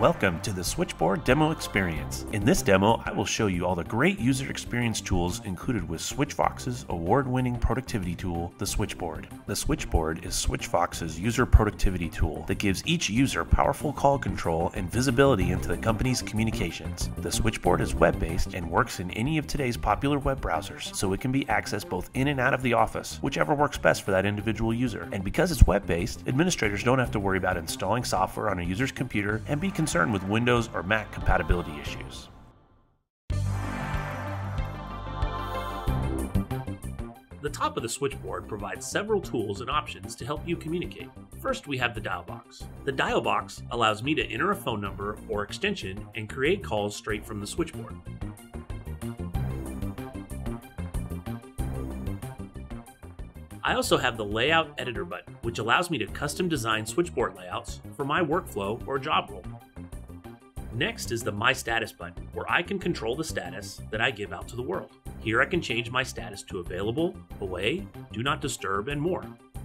Welcome to the Switchboard Demo Experience. In this demo, I will show you all the great user experience tools included with SwitchVox's award-winning productivity tool, the Switchboard. The Switchboard is SwitchVox's user productivity tool that gives each user powerful call control and visibility into the company's communications. The Switchboard is web-based and works in any of today's popular web browsers, so it can be accessed both in and out of the office, whichever works best for that individual user. And because it's web-based, administrators don't have to worry about installing software on a user's computer and be concerned with Windows or Mac compatibility issues. The top of the switchboard provides several tools and options to help you communicate. First, we have the dial box. The dial box allows me to enter a phone number or extension and create calls straight from the switchboard. I also have the Layout Editor button, which allows me to custom design switchboard layouts for my workflow or job role. Next is the My Status button, where I can control the status that I give out to the world. Here I can change my status to available, away, do not disturb, and more.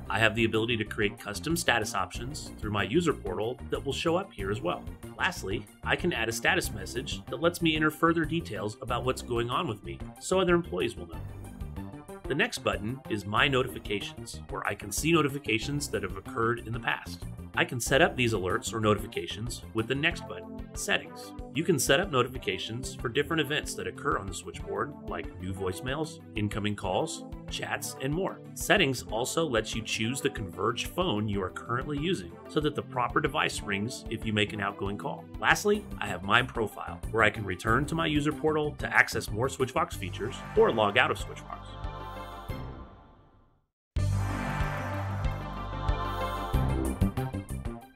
I have the ability to create custom status options through my user portal that will show up here as well. Lastly, I can add a status message that lets me enter further details about what's going on with me so other employees will know. The next button is My Notifications, where I can see notifications that have occurred in the past. I can set up these alerts or notifications with the next button, Settings. You can set up notifications for different events that occur on the switchboard, like new voicemails, incoming calls, chats, and more. Settings also lets you choose the converged phone you are currently using so that the proper device rings if you make an outgoing call. Lastly, I have My Profile, where I can return to my user portal to access more SwitchVox features or log out of SwitchVox.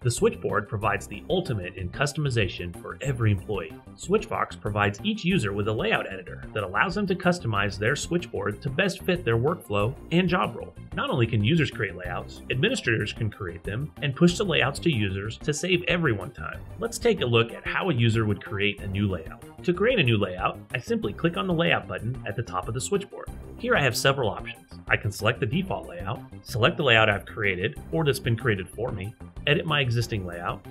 The switchboard provides the ultimate in customization for every employee. SwitchVox provides each user with a layout editor that allows them to customize their switchboard to best fit their workflow and job role. Not only can users create layouts, administrators can create them and push the layouts to users to save everyone time. Let's take a look at how a user would create a new layout. To create a new layout, I simply click on the layout button at the top of the switchboard. Here I have several options. I can select the default layout, select the layout I've created or that's been created for me, edit my existing layout,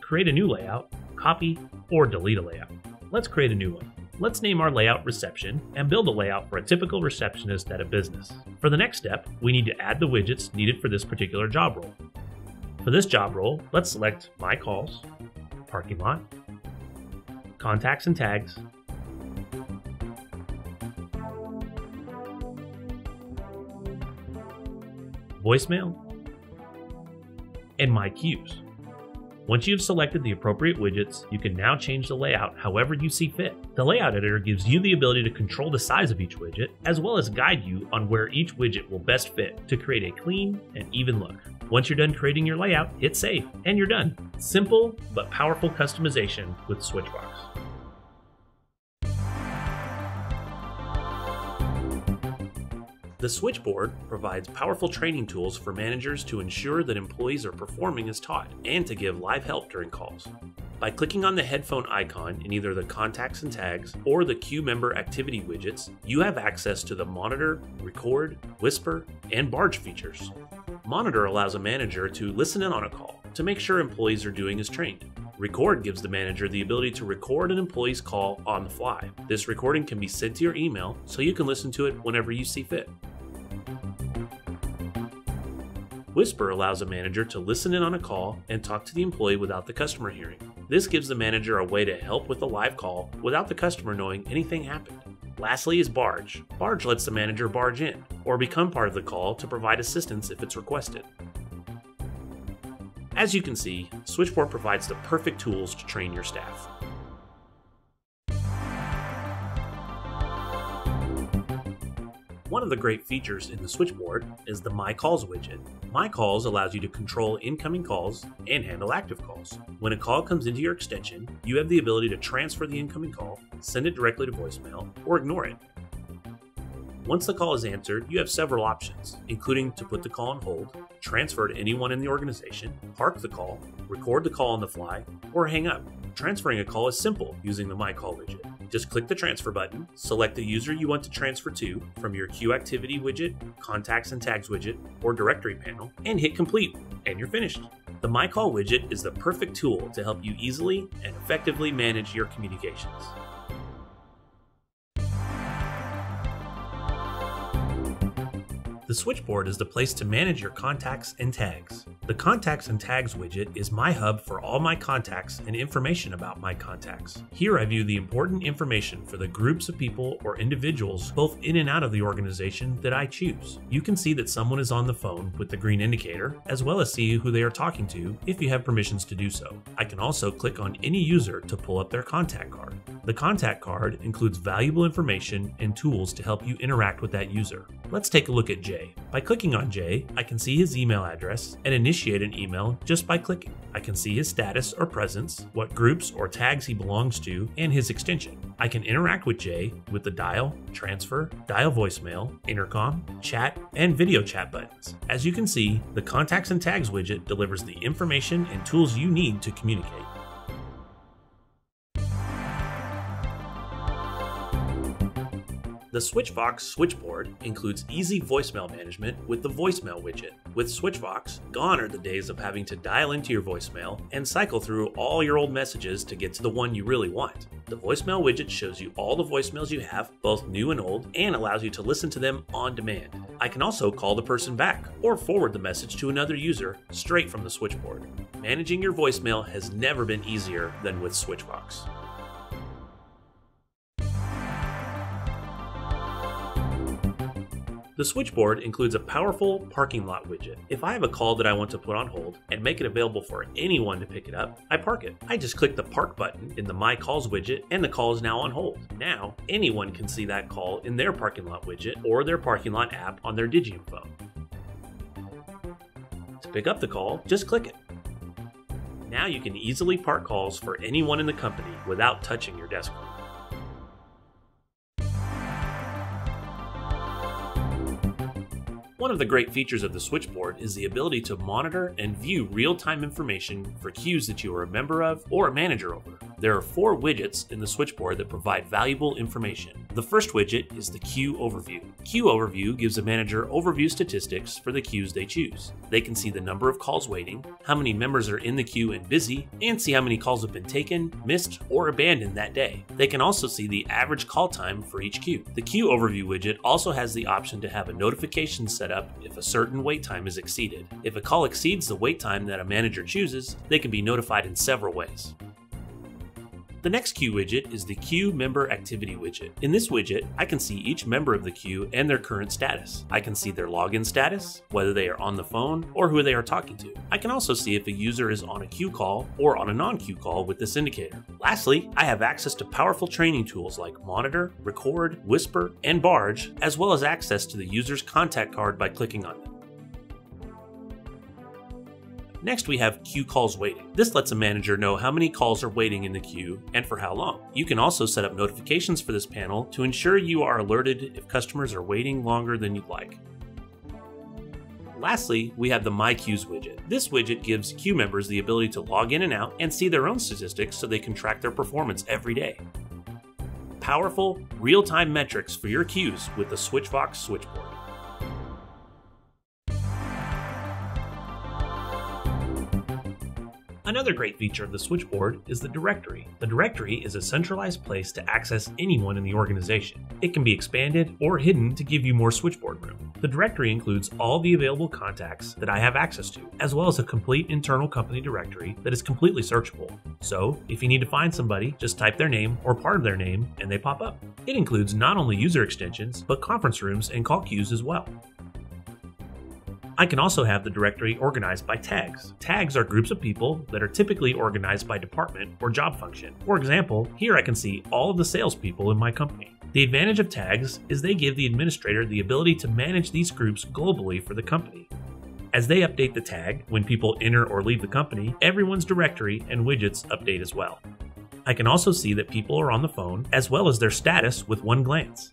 create a new layout, copy, or delete a layout. Let's create a new one. Let's name our layout Reception and build a layout for a typical receptionist at a business. For the next step, we need to add the widgets needed for this particular job role. For this job role, let's select My Calls, Parking Lot, Contacts and Tags, Voicemail, and My Queues. Once you've selected the appropriate widgets, you can now change the layout however you see fit. The layout editor gives you the ability to control the size of each widget, as well as guide you on where each widget will best fit to create a clean and even look. Once you're done creating your layout, hit save, and you're done. Simple but powerful customization with SwitchVox. The switchboard provides powerful training tools for managers to ensure that employees are performing as taught and to give live help during calls. By clicking on the headphone icon in either the contacts and tags or the queue member activity widgets, you have access to the monitor, record, whisper, and barge features. Monitor allows a manager to listen in on a call to make sure employees are doing as trained. Record gives the manager the ability to record an employee's call on the fly. This recording can be sent to your email so you can listen to it whenever you see fit. Whisper allows a manager to listen in on a call and talk to the employee without the customer hearing. This gives the manager a way to help with a live call without the customer knowing anything happened. Lastly is Barge. Barge lets the manager barge in or become part of the call to provide assistance if it's requested. As you can see, Switchboard provides the perfect tools to train your staff. One of the great features in the switchboard is the My Calls widget. My Calls allows you to control incoming calls and handle active calls. When a call comes into your extension, you have the ability to transfer the incoming call, send it directly to voicemail, or ignore it. Once the call is answered, you have several options, including to put the call on hold, transfer to anyone in the organization, park the call, record the call on the fly, or hang up. Transferring a call is simple using the My Call widget. Just click the transfer button, select the user you want to transfer to from your Queue Activity widget, Contacts and Tags widget, or Directory panel, and hit complete, and you're finished. The My Call widget is the perfect tool to help you easily and effectively manage your communications. The switchboard is the place to manage your contacts and tags. The Contacts and Tags widget is my hub for all my contacts and information about my contacts. Here I view the important information for the groups of people or individuals, both in and out of the organization, that I choose. You can see that someone is on the phone with the green indicator, as well as see who they are talking to if you have permissions to do so. I can also click on any user to pull up their contact card. The contact card includes valuable information and tools to help you interact with that user. Let's take a look at Jay. By clicking on Jay, I can see his email address and initiate an email just by clicking. I can see his status or presence, what groups or tags he belongs to, and his extension. I can interact with Jay with the dial, transfer, dial voicemail, intercom, chat, and video chat buttons. As you can see, the Contacts and Tags widget delivers the information and tools you need to communicate. The Switchvox switchboard includes easy voicemail management with the voicemail widget. With Switchvox, gone are the days of having to dial into your voicemail and cycle through all your old messages to get to the one you really want. The voicemail widget shows you all the voicemails you have, both new and old, and allows you to listen to them on demand. I can also call the person back or forward the message to another user straight from the switchboard. Managing your voicemail has never been easier than with Switchvox. The switchboard includes a powerful parking lot widget. If I have a call that I want to put on hold and make it available for anyone to pick it up, I park it. I just click the park button in the My Calls widget and the call is now on hold. Now, anyone can see that call in their parking lot widget or their parking lot app on their Digium phone. To pick up the call, just click it. Now you can easily park calls for anyone in the company without touching your desk of the great features of the switchboard is the ability to monitor and view real time information for queues that you are a member of or a manager over. There are four widgets in the switchboard that provide valuable information. The first widget is the Queue Overview. Queue Overview gives a manager overview statistics for the queues they choose. They can see the number of calls waiting, how many members are in the queue and busy, and see how many calls have been taken, missed, or abandoned that day. They can also see the average call time for each queue. The Queue Overview widget also has the option to have a notification set up if a certain wait time is exceeded. If a call exceeds the wait time that a manager chooses, they can be notified in several ways. The next queue widget is the Queue Member Activity widget. In this widget, I can see each member of the queue and their current status. I can see their login status, whether they are on the phone, or who they are talking to. I can also see if a user is on a queue call or on a non queue call with this indicator. Lastly, I have access to powerful training tools like Monitor, Record, Whisper, and Barge, as well as access to the user's contact card by clicking on them. Next, we have queue calls waiting. This lets a manager know how many calls are waiting in the queue and for how long. You can also set up notifications for this panel to ensure you are alerted if customers are waiting longer than you'd like. Lastly, we have the My Queues widget. This widget gives queue members the ability to log in and out and see their own statistics so they can track their performance every day. Powerful, real time metrics for your queues with the Switchvox switchboard. Another great feature of the switchboard is the directory. The directory is a centralized place to access anyone in the organization. It can be expanded or hidden to give you more switchboard room. The directory includes all the available contacts that I have access to, as well as a complete internal company directory that is completely searchable. So, if you need to find somebody, just type their name or part of their name and they pop up. It includes not only user extensions, but conference rooms and call queues as well. I can also have the directory organized by tags. Tags are groups of people that are typically organized by department or job function. For example, here I can see all of the salespeople in my company. The advantage of tags is they give the administrator the ability to manage these groups globally for the company. As they update the tag when people enter or leave the company, everyone's directory and widgets update as well. I can also see that people are on the phone as well as their status with one glance.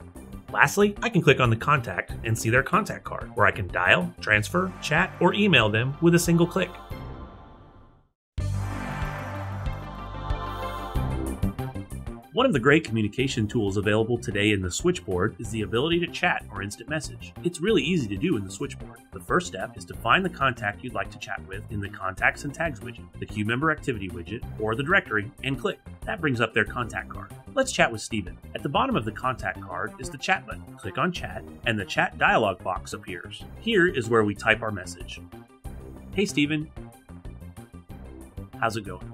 Lastly, I can click on the contact and see their contact card, where I can dial, transfer, chat, or email them with a single click. One of the great communication tools available today in the switchboard is the ability to chat or instant message. It's really easy to do in the switchboard. The first step is to find the contact you'd like to chat with in the Contacts and Tags widget, the Queue Member Activity widget, or the directory, and click. That brings up their contact card. Let's chat with Stephen. At the bottom of the contact card is the chat button. Click on chat, and the chat dialog box appears. Here is where we type our message. Hey Stephen, how's it going?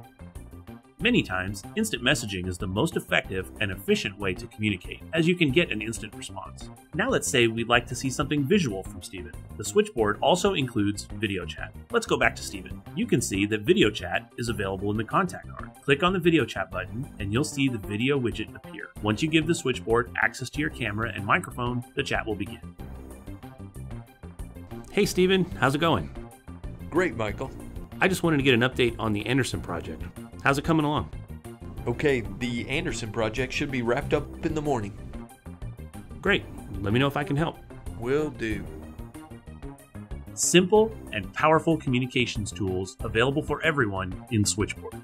Many times, instant messaging is the most effective and efficient way to communicate, as you can get an instant response. Now let's say we'd like to see something visual from Stephen. The switchboard also includes video chat. Let's go back to Stephen. You can see that video chat is available in the contact card. Click on the video chat button and you'll see the video widget appear. Once you give the switchboard access to your camera and microphone, the chat will begin. Hey Stephen, how's it going? Great, Michael. I just wanted to get an update on the Anderson project. How's it coming along? Okay, the Anderson project should be wrapped up in the morning. Great. Let me know if I can help. Will do. Simple and powerful communications tools available for everyone in Switchboard.